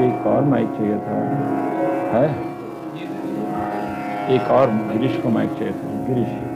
एक और माइक चाहिए था। है? एक और गिरीश को माइक चाहिए था। गिरीश।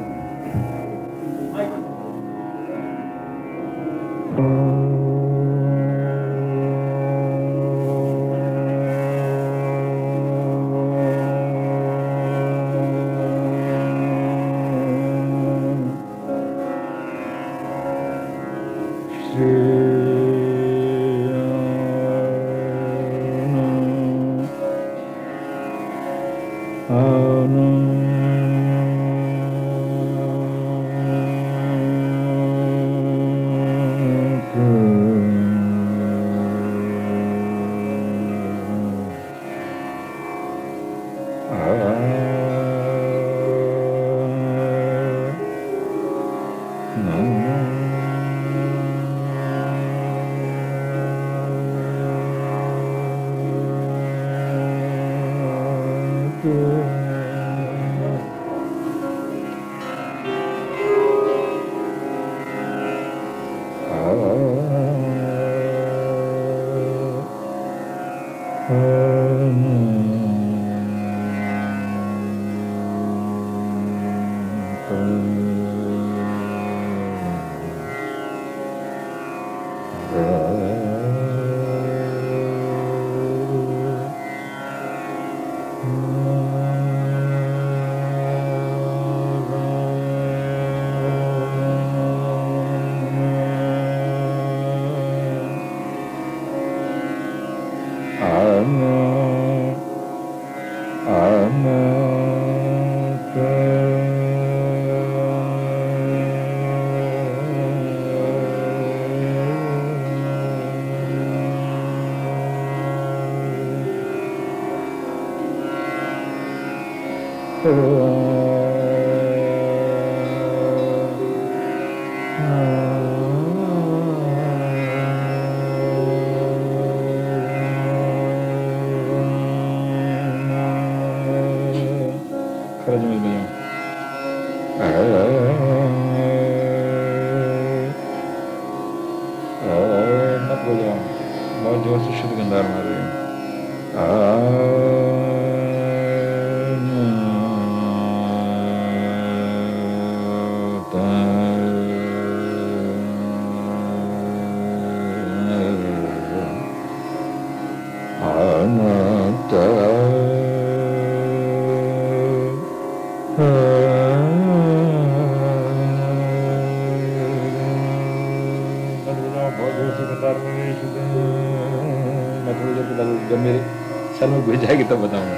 में जाएगी तब बताऊँगा।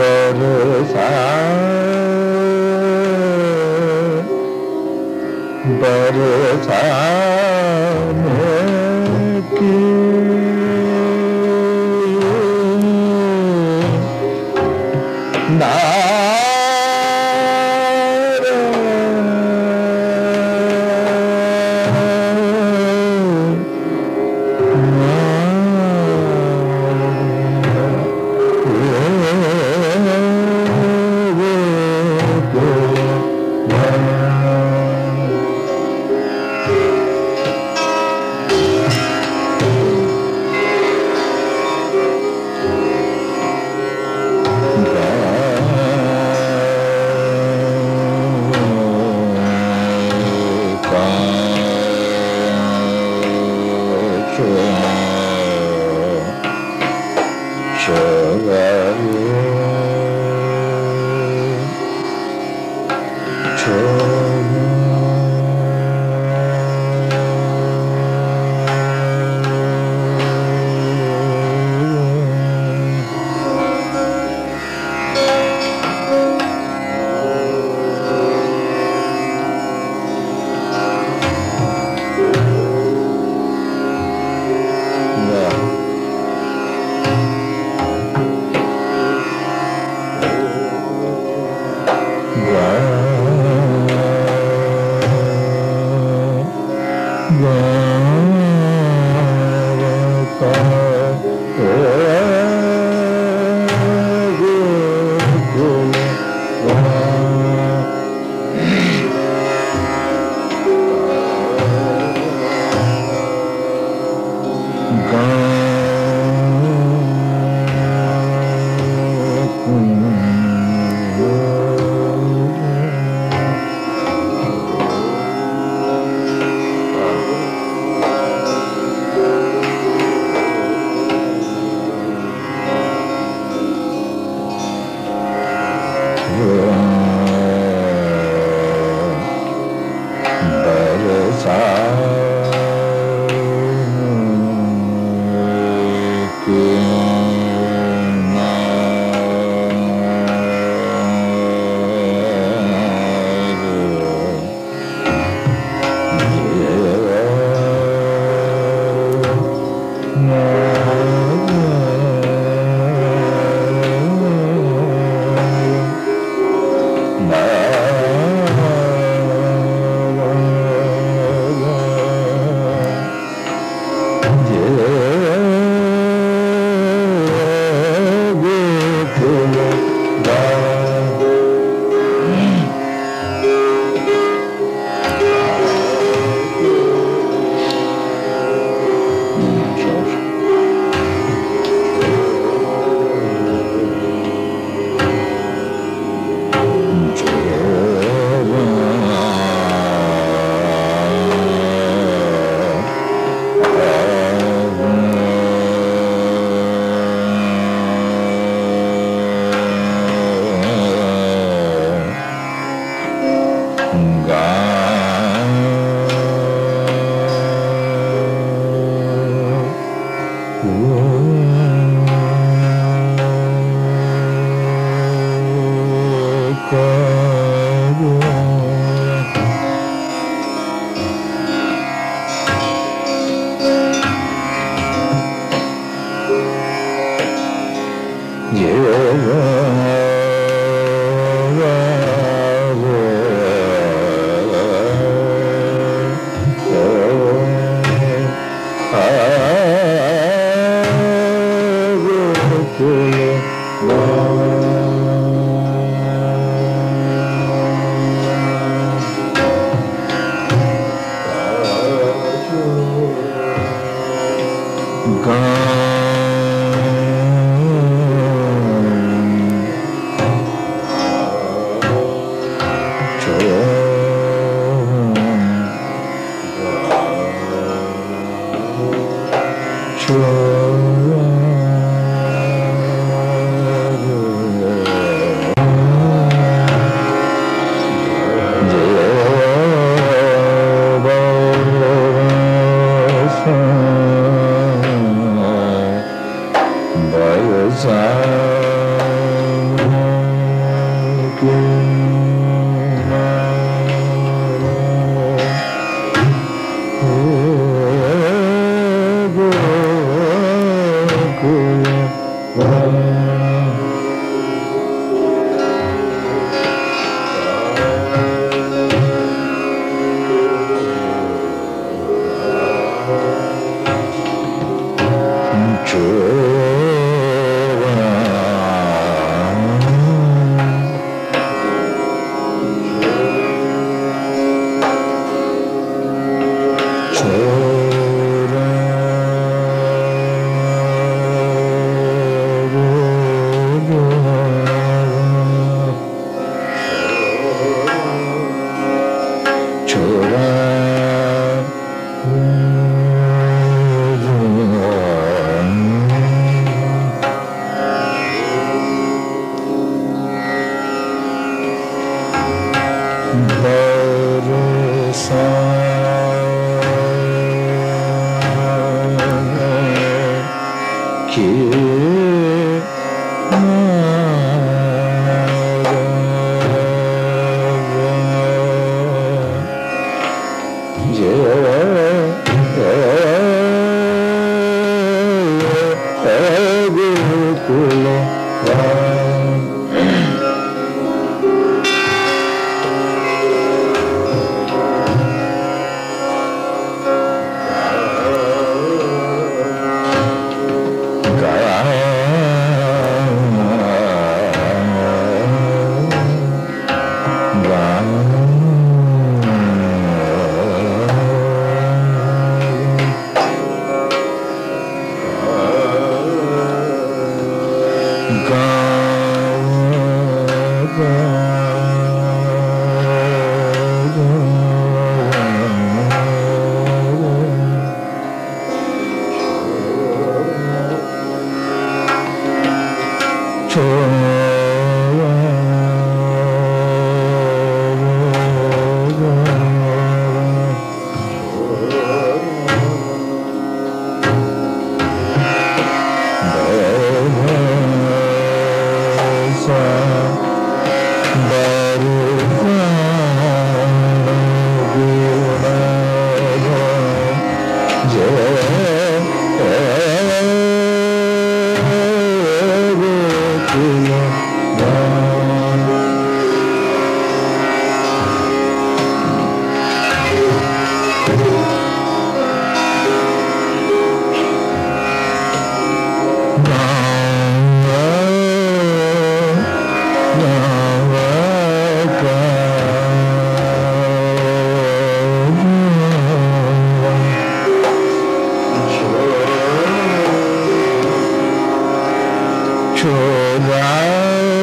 Barsa Barsa Bhagavata Chora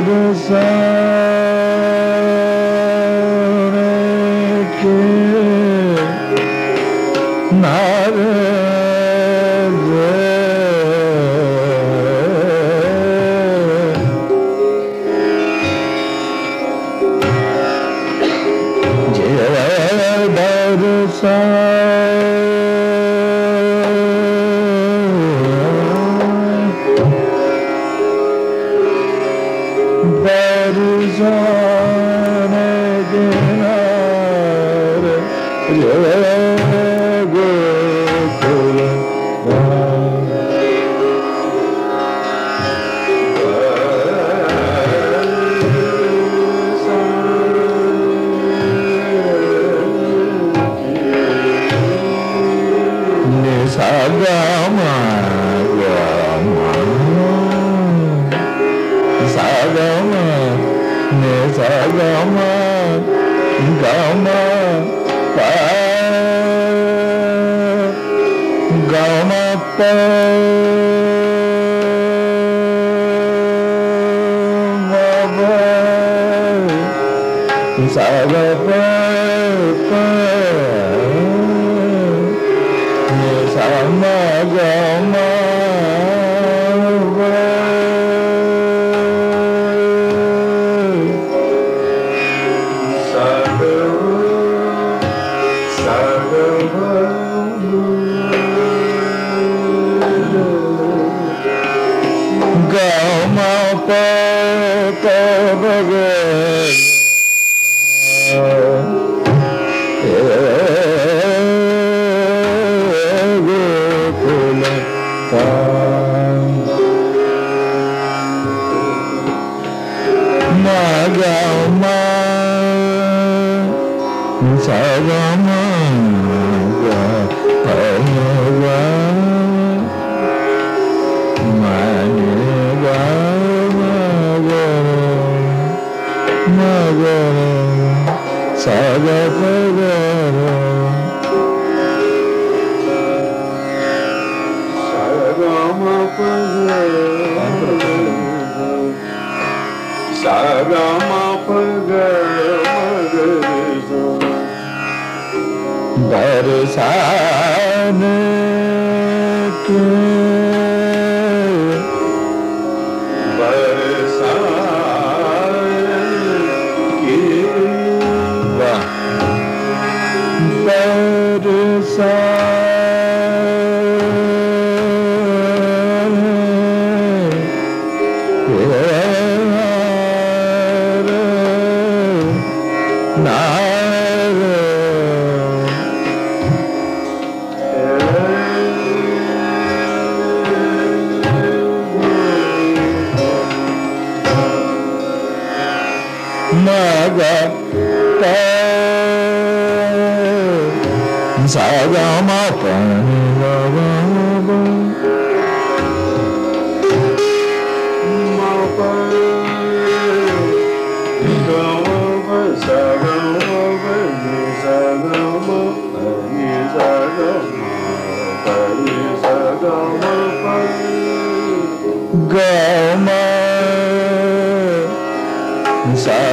do céu. Galma Pata Bhagavad sa My God, sa ga ma pa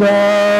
So.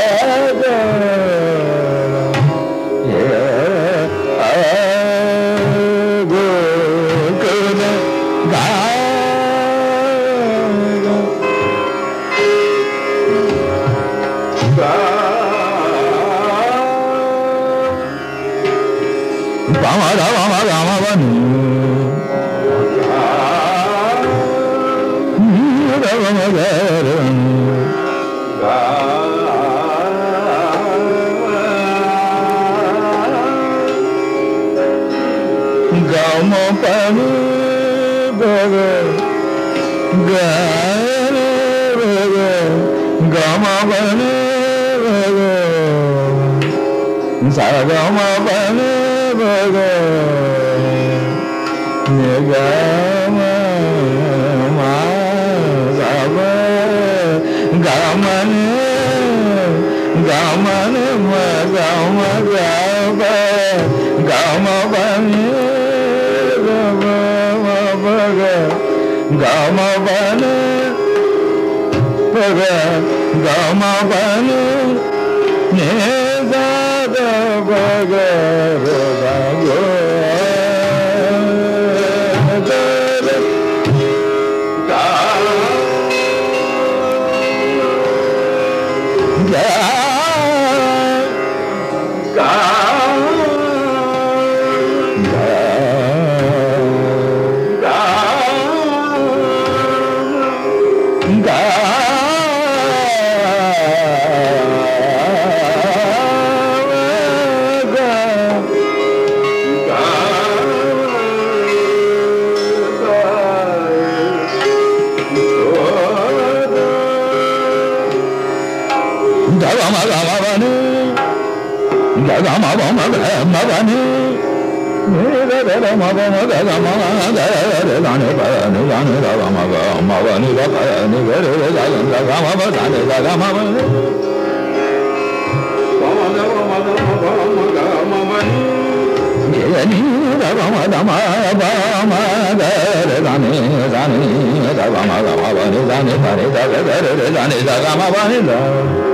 Father. ಗಮ ಬನು mở bỏ, mở để mở để nếu để để để mở bỏ, mở để mở mở để để để lại nữa phải nữa lại nữa lại mở mở mở mở nữa đó phải nữa để để để lại nữa lại mở mở lại nữa lại mở mở vậy để bỏ mở để mở để mở để để ra nữa ra nữa để bỏ mở để mở để ra nữa để để để để để ra nữa ra mở mở để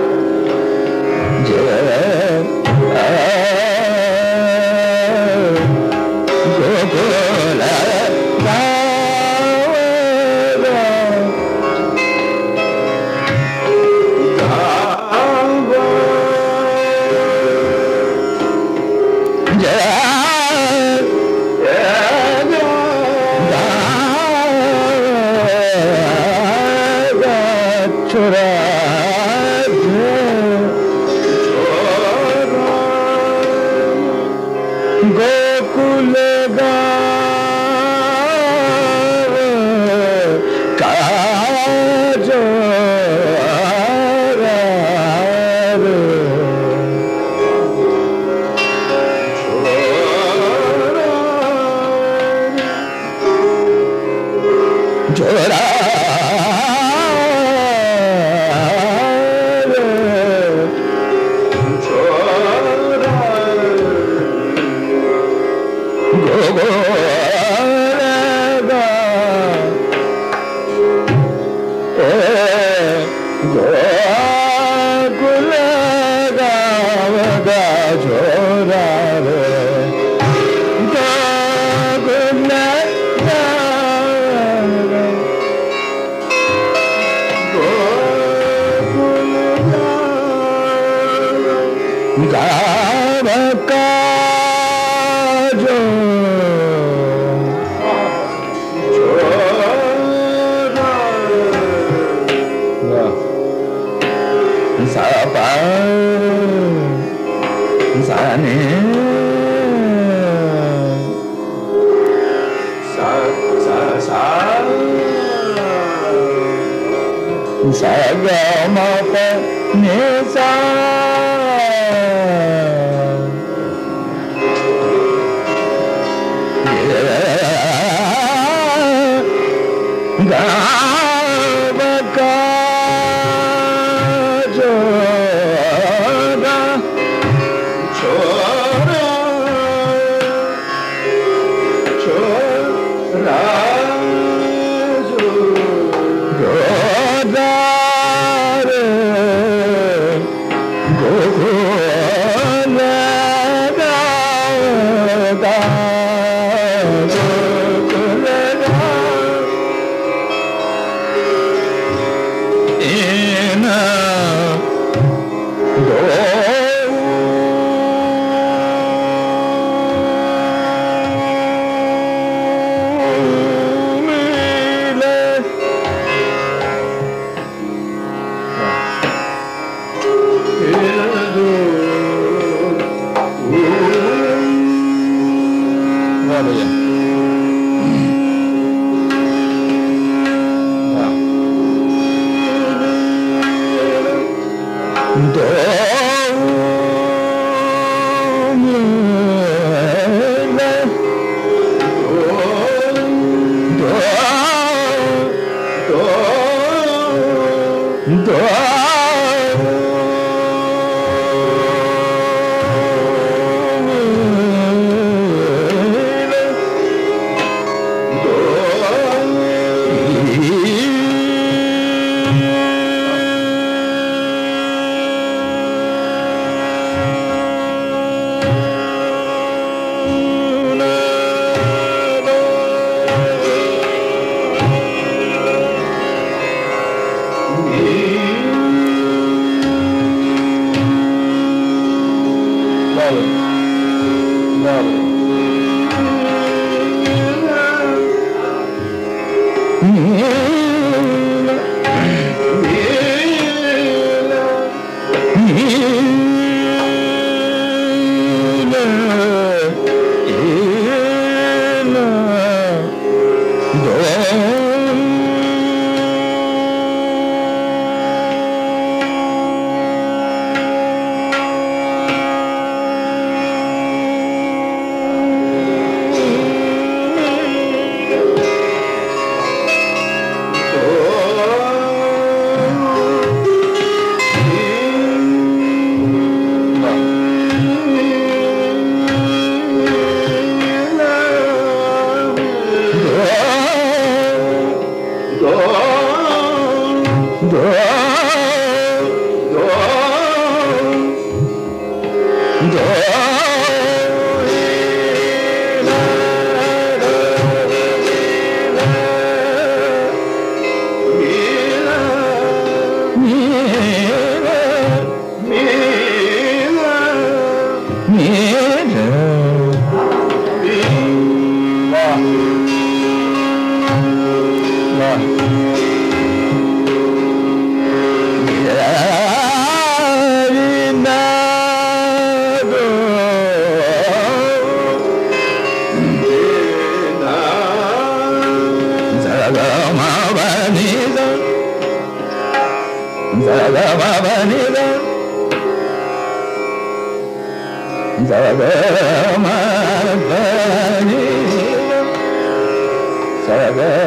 Sarah,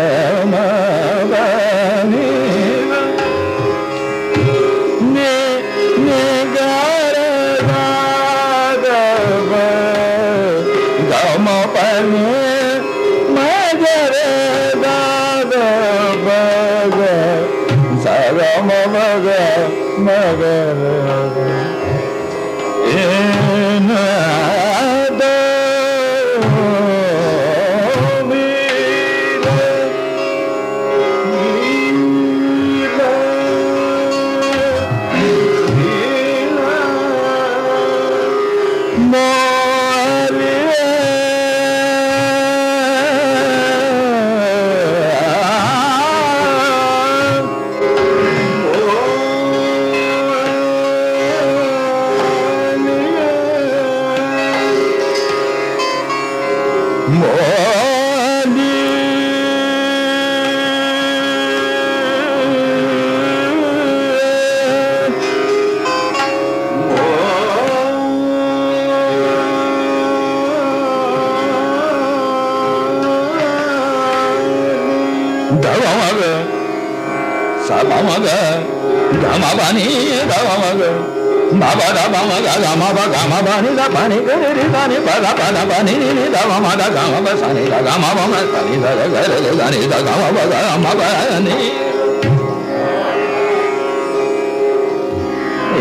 గమవగమవని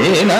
ఈనా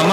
అమ్మ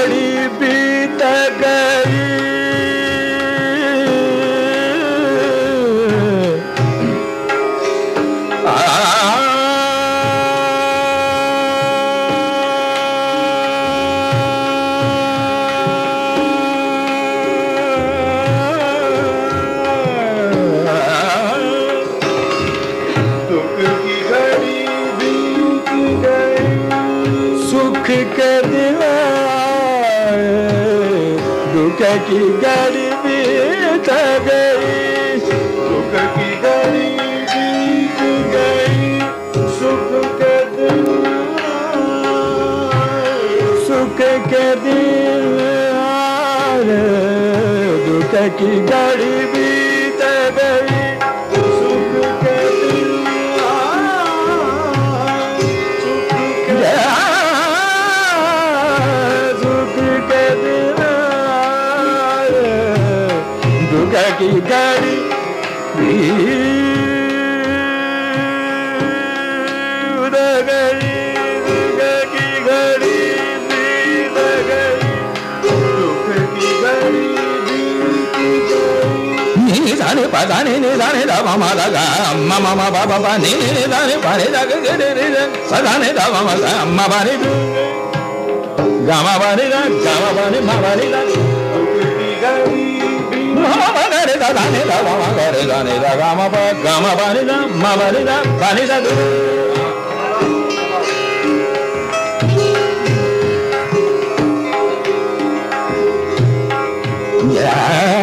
की गा pa da ni ni da ni da ma ma da ga ma ma ma ba ba ba ni ni ni da ni pa ni da ga ga ni ni da sa da ni da ma ma da, ma ba ni ga ma ba ni da ga ma ba ni ma ba ni da da da da ma ma da da ma da da du Yeah.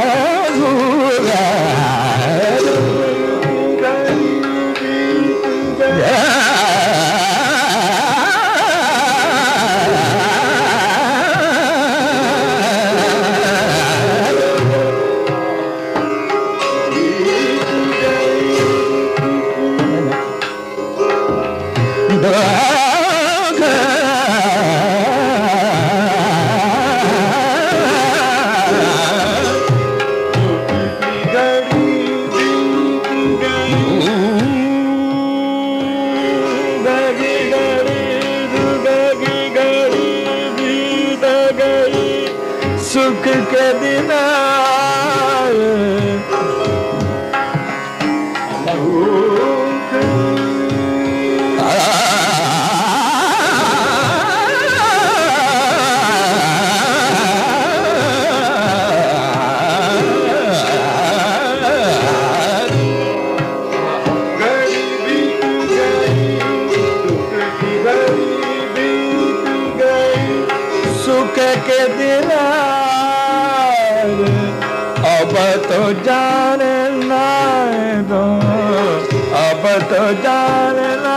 अब तो जानना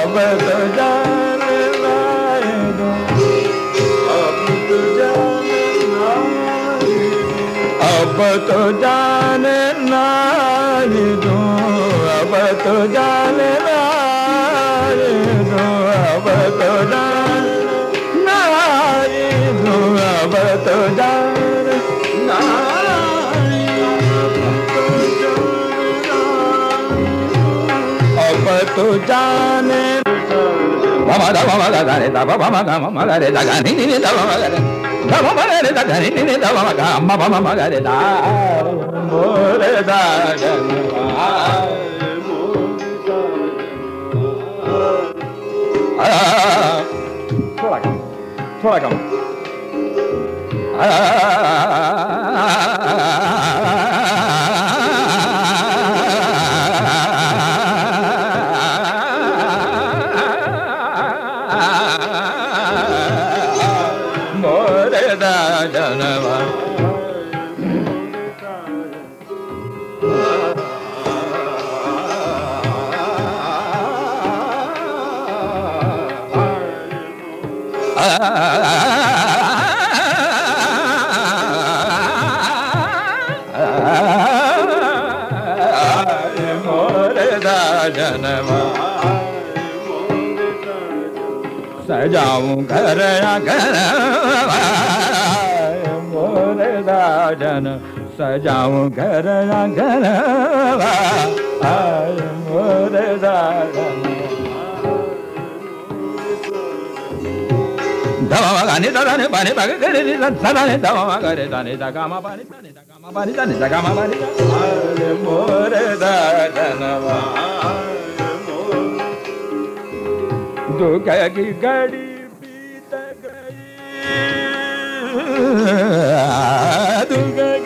अब तो जानना अब तो जाने cha nên ba ba da ba ba da da da ba ba ma ga ma ma da da ga ni ni ni da ba ma ga da ba ba ma da da ga ni ni ni da ba ma ga ma ba ma ma ga da da mo re da ga Thôi lại cầm. Thôi lại cầm. सजाऊं घर घर मोरे दाजन सजाऊं घर घर मोरे दाजन दवा गाने दाने पानी पागे करे रे सदाने दवा करे दाने दगा मा पानी दाने दगा मा पानी दाने दगा मा पानी मोरे दाजन दुख बीत गई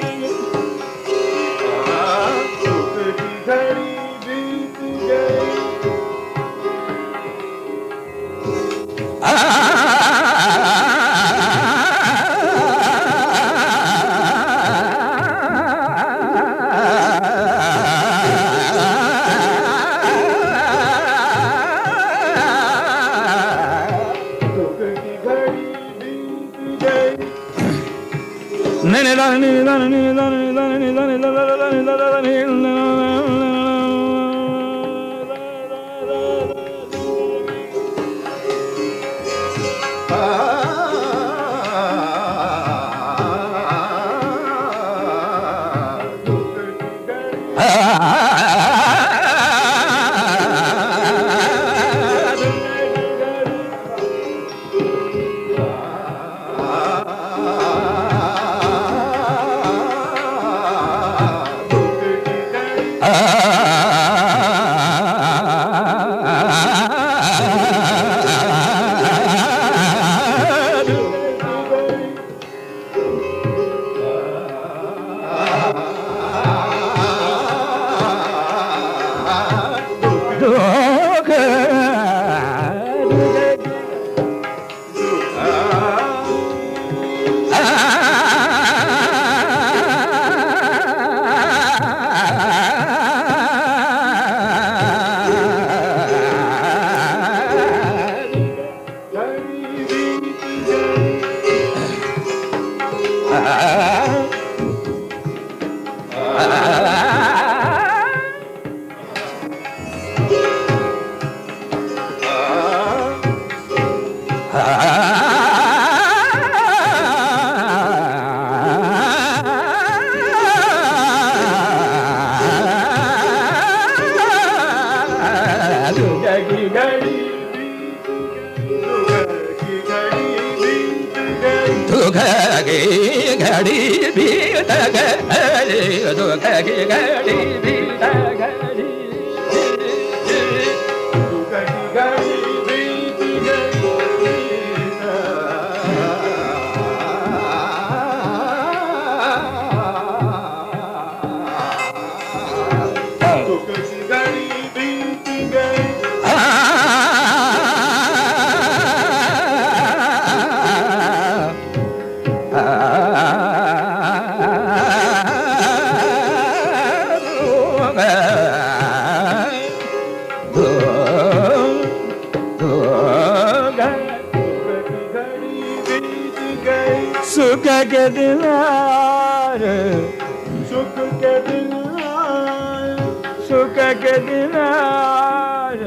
दिनार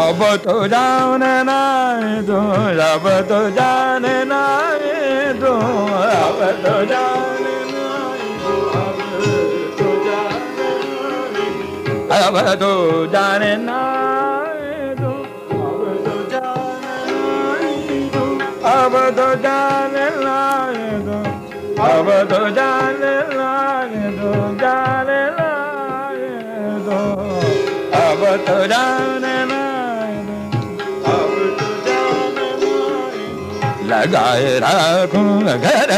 अब तो जाने ना दो अब तो जाने ना दो अब तो जाने अब तो जाने ना दो अब तो जाने लाए दो अब तो जाने तो जाने लगाए रखूँ घर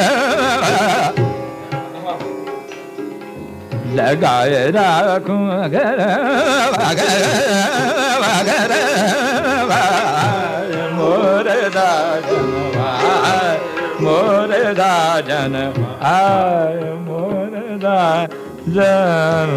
लगाए रखूँ घर घर मोर दाजन मोर दाजन आय मोर दाजन